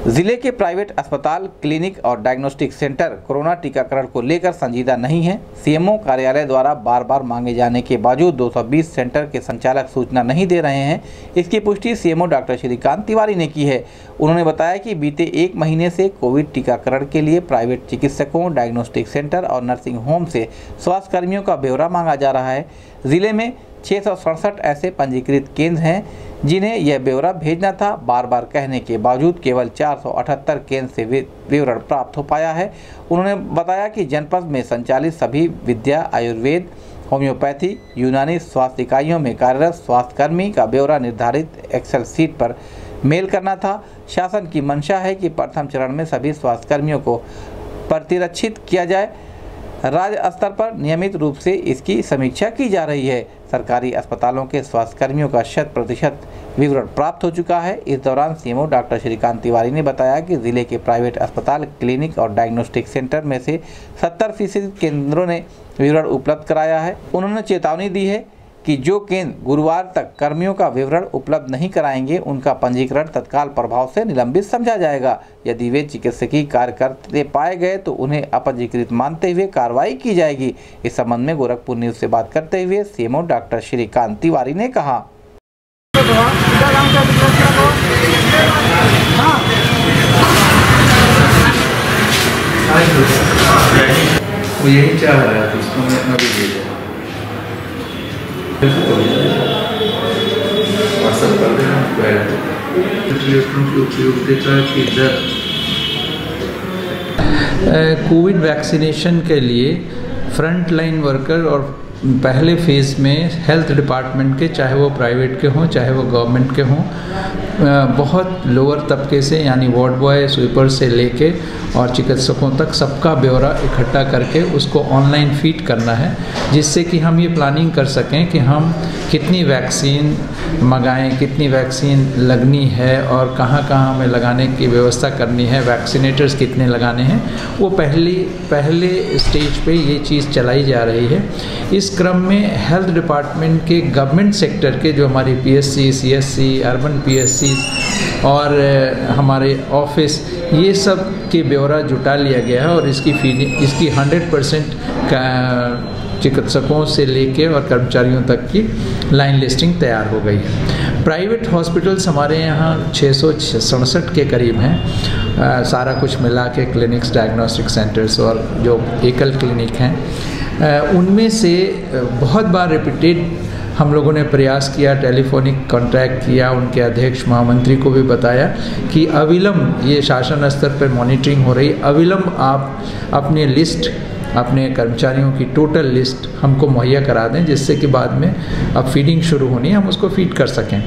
ज़िले के प्राइवेट अस्पताल, क्लिनिक और डायग्नोस्टिक सेंटर कोरोना टीकाकरण को लेकर संजीदा नहीं है। सीएमओ कार्यालय द्वारा बार बार मांगे जाने के बावजूद 220 सेंटर के संचालक सूचना नहीं दे रहे हैं। इसकी पुष्टि सीएमओ डॉक्टर श्रीकांत तिवारी ने की है। उन्होंने बताया कि बीते एक महीने से कोविड टीकाकरण के लिए प्राइवेट चिकित्सकों, डायग्नोस्टिक सेंटर और नर्सिंग होम से स्वास्थ्य कर्मियों का ब्यौरा मांगा जा रहा है। ज़िले में छः सौ सड़सठ ऐसे पंजीकृत केंद्र हैं जिन्हें यह ब्यौरा भेजना था। बार बार कहने के बावजूद केवल 478 केंद्र से विवरण प्राप्त हो पाया है। उन्होंने बताया कि जनपद में संचालित सभी विद्या, आयुर्वेद, होम्योपैथी, यूनानी स्वास्थ्य इकाइयों में कार्यरत स्वास्थ्यकर्मी का ब्यौरा निर्धारित एक्सेल सीट पर मेल करना था। शासन की मंशा है कि प्रथम चरण में सभी स्वास्थ्यकर्मियों को प्रतिरक्षित किया जाए। राज्य स्तर पर नियमित रूप से इसकी समीक्षा की जा रही है। सरकारी अस्पतालों के स्वास्थ्य कर्मियों का शत प्रतिशत विवरण प्राप्त हो चुका है। इस दौरान सीएमओ डॉक्टर श्रीकांत तिवारी ने बताया कि ज़िले के प्राइवेट अस्पताल, क्लिनिक और डायग्नोस्टिक सेंटर में से 70 फ़ीसदी केंद्रों ने विवरण उपलब्ध कराया है। उन्होंने चेतावनी दी है कि जो केंद्र गुरुवार तक कर्मियों का विवरण उपलब्ध नहीं कराएँगे, उनका पंजीकरण तत्काल प्रभाव से निलंबित समझा जाएगा। यदि वे चिकित्सकीय कार्य करते पाए गए तो उन्हें अपंजीकृत मानते हुए कार्रवाई की जाएगी। इस संबंध में गोरखपुर न्यूज़ से बात करते हुए सीएमओ डॉक्टर श्रीकांत तिवारी ने कहा। वो यही चाह रहा था उसको मैं अभी भेजा। कर देना कोविड वैक्सीनेशन के लिए फ्रंट लाइन वर्कर और पहले फ़ेज़ में हेल्थ डिपार्टमेंट के, चाहे वो प्राइवेट के हों, चाहे वो गवर्नमेंट के हों बहुत लोअर तबके से यानी वार्ड बॉय स्वीपर से लेके और चिकित्सकों तक सबका ब्यौरा इकट्ठा करके उसको ऑनलाइन फ़ीड करना है जिससे कि हम ये प्लानिंग कर सकें कि हम कितनी वैक्सीन मंगाएँ कितनी वैक्सीन लगनी है और कहाँ कहाँ हमें लगाने की व्यवस्था करनी है वैक्सीनेटर्स कितने लगाने हैं। वो पहली पहले स्टेज पे ये चीज़ चलाई जा रही है। इस क्रम में हेल्थ डिपार्टमेंट के गवर्नमेंट सेक्टर के जो हमारी पीएससी, सीएससी, अर्बन पीएससी और हमारे ऑफ़िस ये सब के ब्यौरा जुटा लिया गया है और इसकी इसकी 100 परसेंट चिकित्सकों से लेके और कर्मचारियों तक की लाइन लिस्टिंग तैयार हो गई है। प्राइवेट हॉस्पिटल्स हमारे यहाँ छः सौ सड़सठ के करीब हैं। सारा कुछ मिला के क्लिनिक्स डायग्नोस्टिक सेंटर्स और जो एकल क्लिनिक हैं। उनमें से बहुत बार रिपीटेड हम लोगों ने प्रयास किया, टेलीफोनिक कॉन्टैक्ट किया, उनके अध्यक्ष महामंत्री को भी बताया कि अविलंब ये शासन स्तर पर मॉनिटरिंग हो रही अविलंब आप अपने लिस्ट अपने कर्मचारियों की टोटल लिस्ट हमको मुहैया करा दें, जिससे कि बाद में अब फीडिंग शुरू होनी है, हम उसको फ़ीड कर सकें।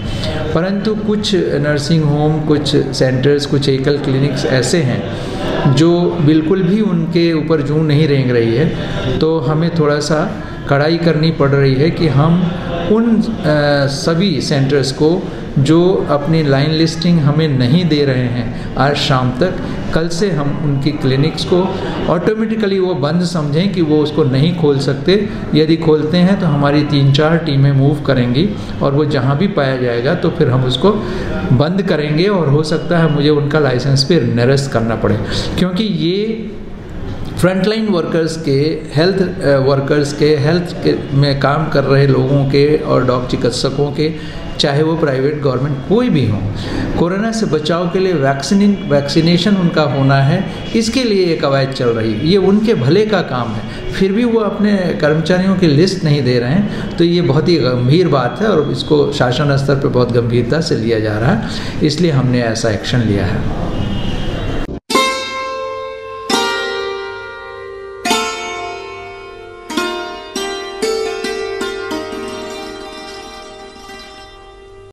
परंतु कुछ नर्सिंग होम कुछ सेंटर्स कुछ एकल क्लिनिक्स ऐसे हैं, जो बिल्कुल भी उनके ऊपर जू नहीं रेंग रही है तो हमें थोड़ा सा कड़ाई करनी पड़ रही है कि हम उन सभी सेंटर्स को जो अपनी लाइन लिस्टिंग हमें नहीं दे रहे हैं, आज शाम तक, कल से हम उनकी क्लिनिक्स को ऑटोमेटिकली वो बंद समझें कि वो उसको नहीं खोल सकते। यदि खोलते हैं तो हमारी तीन चार टीमें मूव करेंगी और वो जहाँ भी पाया जाएगा तो फिर हम उसको बंद करेंगे और हो सकता है मुझे उनका लाइसेंस फिर निरस्त करना पड़े। क्योंकि ये फ्रंटलाइन वर्कर्स के हेल्थ वर्कर्स के हेल्थ के में काम कर रहे लोगों के और डॉक्टर चिकित्सकों के, चाहे वो प्राइवेट गवर्नमेंट कोई भी हो, कोरोना से बचाव के लिए वैक्सीन वैक्सीनेशन उनका होना है, इसके लिए ये कवायद चल रही है। ये उनके भले का काम है, फिर भी वो अपने कर्मचारियों की लिस्ट नहीं दे रहे हैं तो ये बहुत ही गंभीर बात है और इसको शासन स्तर पर बहुत गंभीरता से लिया जा रहा है, इसलिए हमने ऐसा एक्शन लिया है।